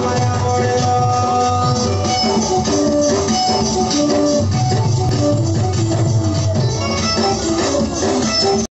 Ramaya Bole